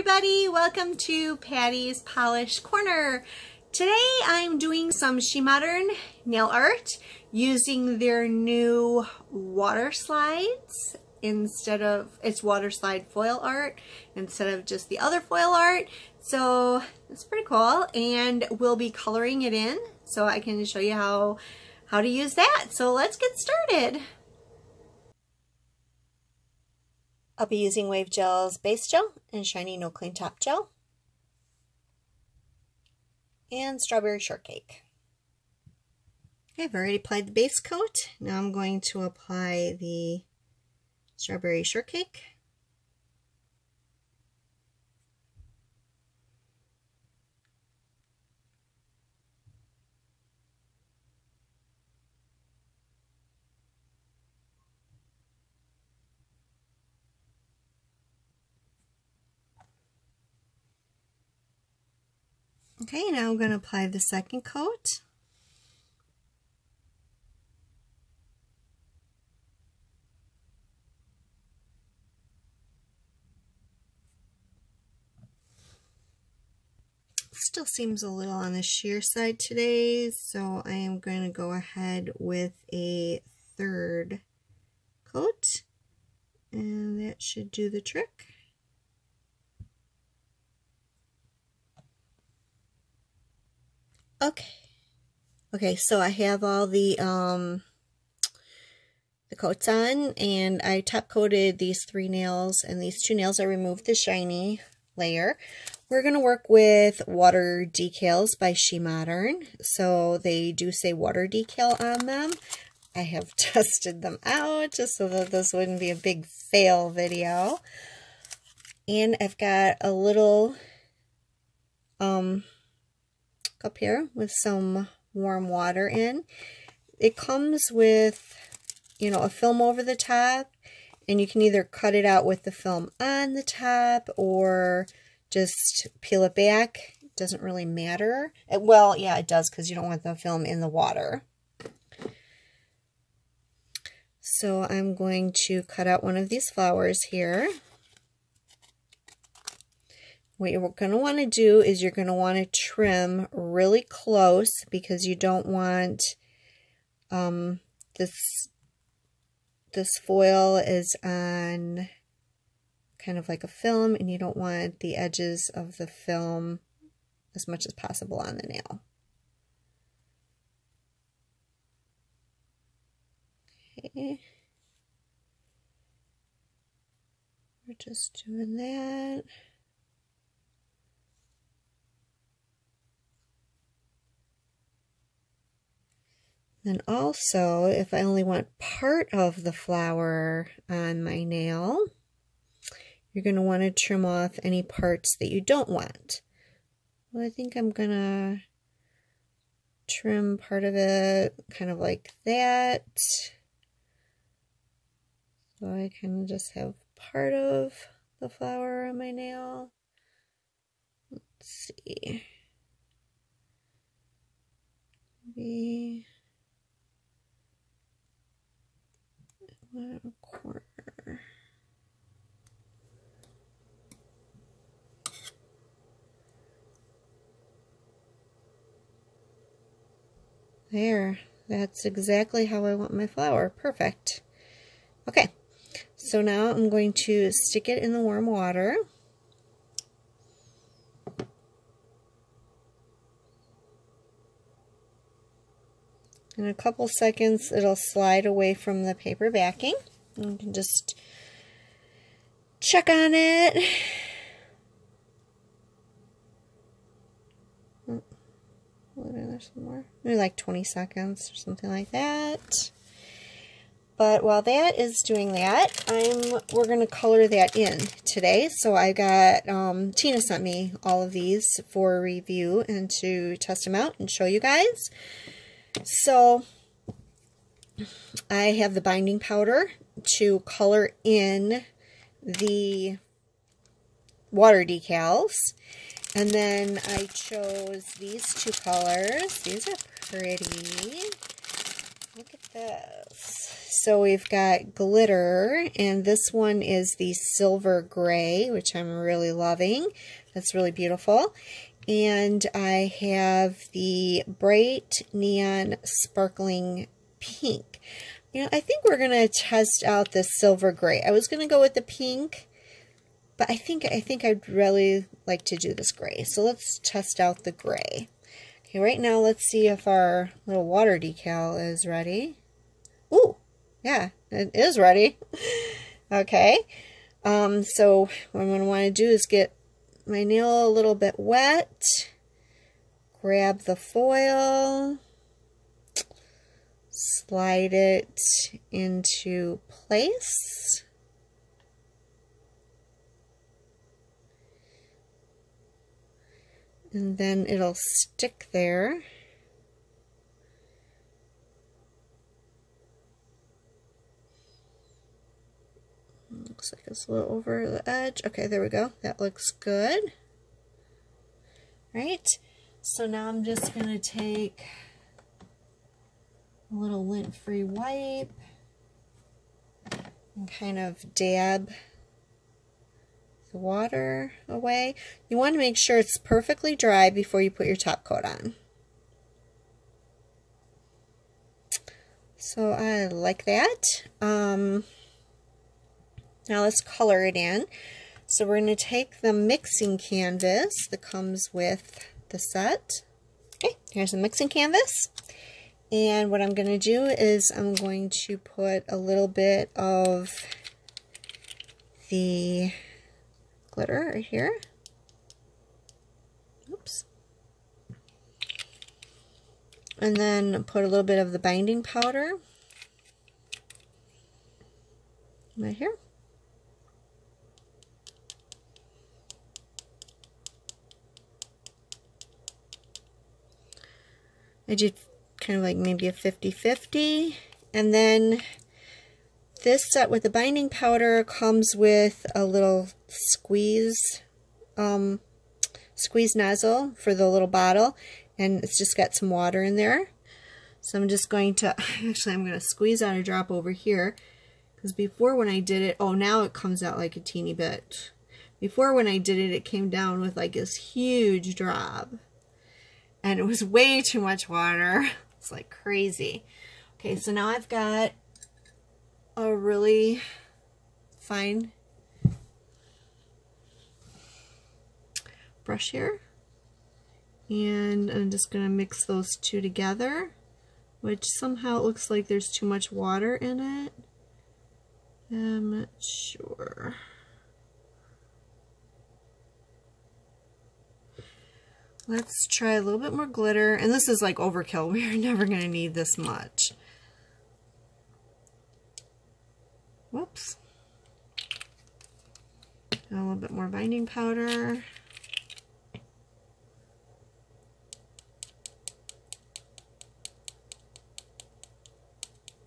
everybody, welcome to Pattie's Polish Corner. Today I'm doing some She Modern nail art using their new water slides instead of, it's water slide foil art instead of just the other foil art. So it's pretty cool and we'll be coloring it in so I can show you how, how to use that. So let's get started. I'll be using Wave Gel's base gel and Shiny No Clean Top Gel and Strawberry Shortcake. I've already applied the base coat. Now I'm going to apply the Strawberry Shortcake. Okay, now I'm going to apply the second coat. Still seems a little on the sheer side today, so I am going to go ahead with a third coat, and that should do the trick. Okay. Okay, so I have all the um the coats on and I top coated these three nails and these two nails I removed the shiny layer. We're going to work with water decals by She Modern. So they do say water decal on them. I have tested them out just so that this wouldn't be a big fail video. And I've got a little um up here with some warm water in. It comes with, you know, a film over the top, and you can either cut it out with the film on the top or just peel it back. It doesn't really matter. It, well, yeah, it does because you don't want the film in the water. So I'm going to cut out one of these flowers here. What you're going to want to do is you're going to want to trim really close because you don't want um, this this foil is on kind of like a film and you don't want the edges of the film as much as possible on the nail. Okay. We're just doing that. Then also, if I only want part of the flower on my nail, you're going to want to trim off any parts that you don't want. Well, I think I'm going to trim part of it kind of like that. So I can just have part of the flower on my nail. Let's see. Maybe one corner. There, that's exactly how I want my flower. Perfect. Okay, so now I'm going to stick it in the warm water. In a couple seconds, it'll slide away from the paper backing. You can just check on it. Oh, there some more. Maybe like 20 seconds or something like that. But while that is doing that, I'm we're going to color that in today. So I got, um, Tina sent me all of these for review and to test them out and show you guys. So I have the binding powder to color in the water decals. And then I chose these two colors. These are pretty. Look at this. So we've got glitter, and this one is the silver gray, which I'm really loving. That's really beautiful. And I have the bright neon sparkling pink. You know, I think we're going to test out the silver gray. I was going to go with the pink, but I think I think I'd really like to do this gray. So let's test out the gray. Okay, right now let's see if our little water decal is ready. Ooh, yeah, it is ready. okay, um, so what I'm going to want to do is get my nail a little bit wet, grab the foil, slide it into place. and then it'll stick there. Like it's a little over the edge. Okay, there we go. That looks good. Right? So now I'm just going to take a little lint-free wipe and kind of dab the water away. You want to make sure it's perfectly dry before you put your top coat on. So I like that. Um, now let's color it in. So we're going to take the mixing canvas that comes with the set. Okay, here's the mixing canvas. And what I'm going to do is I'm going to put a little bit of the glitter right here. Oops. And then put a little bit of the binding powder right here. I did kind of like maybe a 50-50. And then this set with the binding powder comes with a little squeeze um, squeeze nozzle for the little bottle and it's just got some water in there. So I'm just going to, actually I'm going to squeeze out a drop over here because before when I did it, oh now it comes out like a teeny bit. Before when I did it, it came down with like this huge drop and it was way too much water. It's like crazy. Okay, so now I've got a really fine brush here. And I'm just going to mix those two together, which somehow it looks like there's too much water in it. I'm not sure. Let's try a little bit more glitter. And this is like overkill. We're never going to need this much. Whoops. A little bit more binding powder.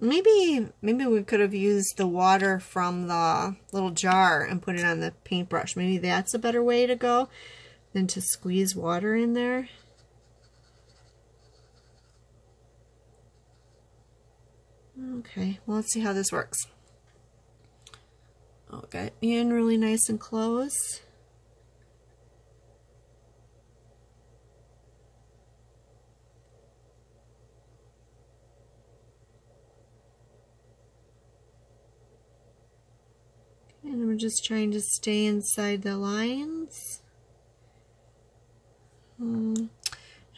Maybe, maybe we could have used the water from the little jar and put it on the paintbrush. Maybe that's a better way to go than to squeeze water in there. Okay, well, let's see how this works. Oh, got in really nice and close. And I'm just trying to stay inside the lines. Um,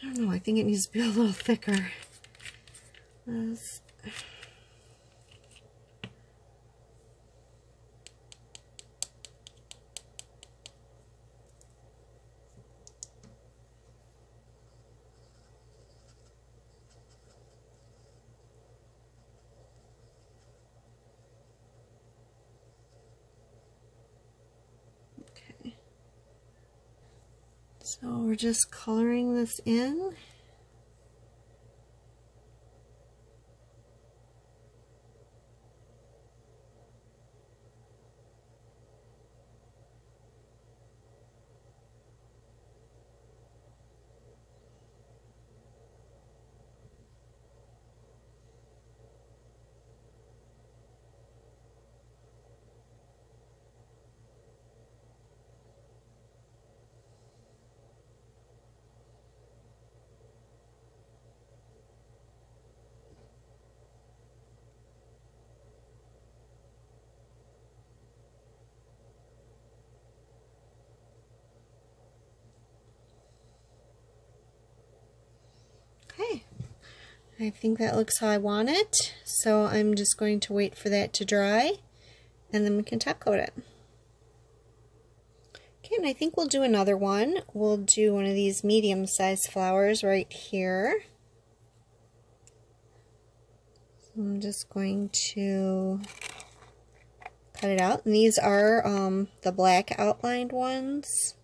I don't know, I think it needs to be a little thicker. So we're just coloring this in. I think that looks how I want it. So I'm just going to wait for that to dry and then we can top coat it. Okay, and I think we'll do another one. We'll do one of these medium-sized flowers right here. So I'm just going to cut it out. And these are um, the black outlined ones.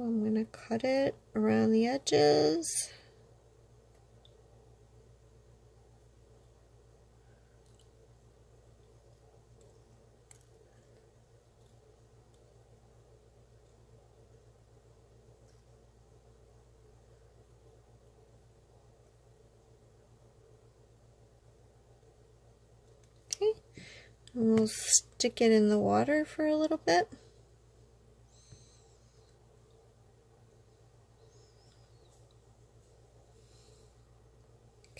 I'm going to cut it around the edges. Okay, and we'll stick it in the water for a little bit.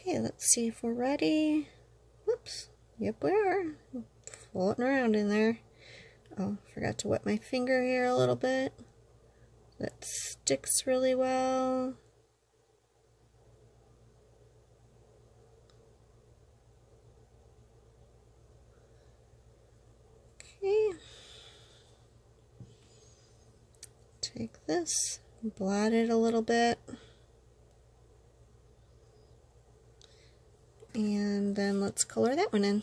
Okay, let's see if we're ready. Whoops. Yep, we are. Floating around in there. Oh, forgot to wet my finger here a little bit. That sticks really well. Okay. Take this, blot it a little bit. And then let's color that one in.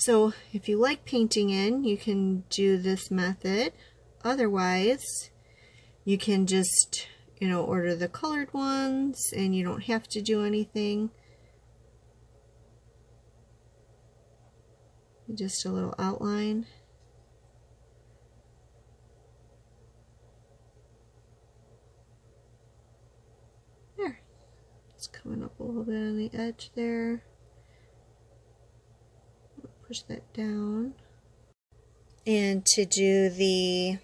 So if you like painting in, you can do this method. Otherwise, you can just, you know, order the colored ones and you don't have to do anything. Just a little outline. There. It's coming up a little bit on the edge there push that down. And to do the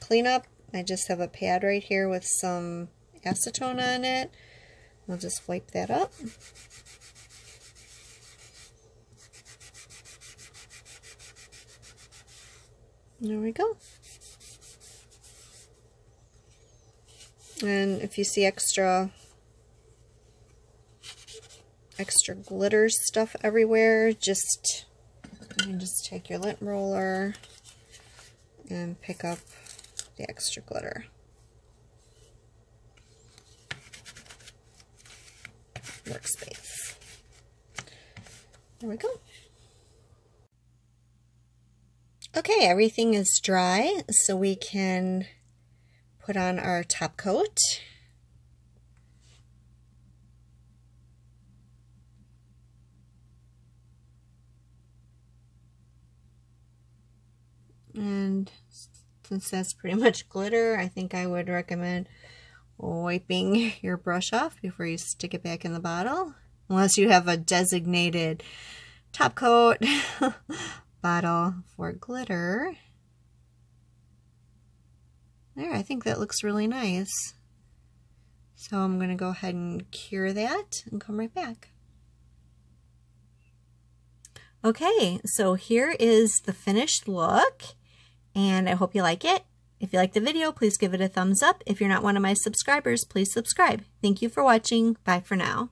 cleanup, I just have a pad right here with some acetone on it. I'll just wipe that up. There we go. And if you see extra extra glitter stuff everywhere, just you can just take your lint roller and pick up the extra glitter. Workspace. There we go. Okay, everything is dry, so we can put on our top coat. And since that's pretty much glitter, I think I would recommend wiping your brush off before you stick it back in the bottle. Unless you have a designated top coat bottle for glitter. There, I think that looks really nice. So I'm going to go ahead and cure that and come right back. Okay, so here is the finished look and I hope you like it. If you like the video, please give it a thumbs up. If you're not one of my subscribers, please subscribe. Thank you for watching. Bye for now.